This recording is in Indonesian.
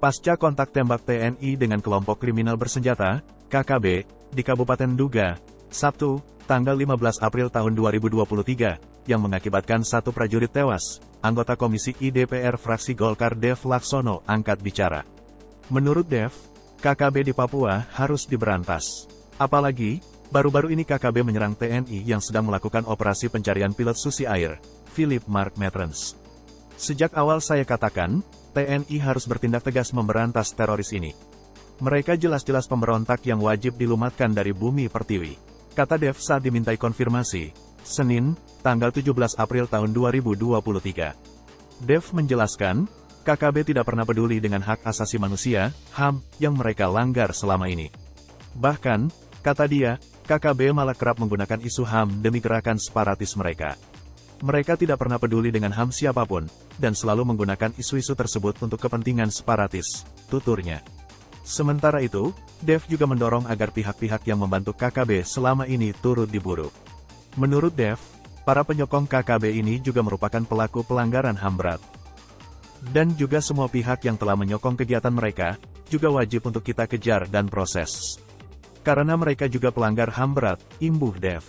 Pasca kontak tembak TNI dengan kelompok kriminal bersenjata, KKB, di Kabupaten Duga, Sabtu, tanggal 15 April tahun 2023, yang mengakibatkan satu prajurit tewas, anggota Komisi IDPR fraksi Golkar Dev Laksono angkat bicara. Menurut Dev, KKB di Papua harus diberantas. Apalagi, baru-baru ini KKB menyerang TNI yang sedang melakukan operasi pencarian pilot susi air, Philip Mark Metrens. Sejak awal saya katakan, TNI harus bertindak tegas memberantas teroris ini. Mereka jelas-jelas pemberontak yang wajib dilumatkan dari bumi pertiwi. Kata Dev saat dimintai konfirmasi, Senin, tanggal 17 April tahun 2023. Dev menjelaskan, KKB tidak pernah peduli dengan hak asasi manusia, HAM, yang mereka langgar selama ini. Bahkan, kata dia, KKB malah kerap menggunakan isu HAM demi gerakan separatis mereka. Mereka tidak pernah peduli dengan HAM siapa pun, dan selalu menggunakan isu-isu tersebut untuk kepentingan separatis, tuturnya. Sementara itu, Dev juga mendorong agar pihak-pihak yang membantu KKB selama ini turut diburu. Menurut Dev, para penyokong KKB ini juga merupakan pelaku pelanggaran HAM berat. Dan juga semua pihak yang telah menyokong kegiatan mereka, juga wajib untuk kita kejar dan proses. Karena mereka juga pelanggar HAM berat, imbuh Dev.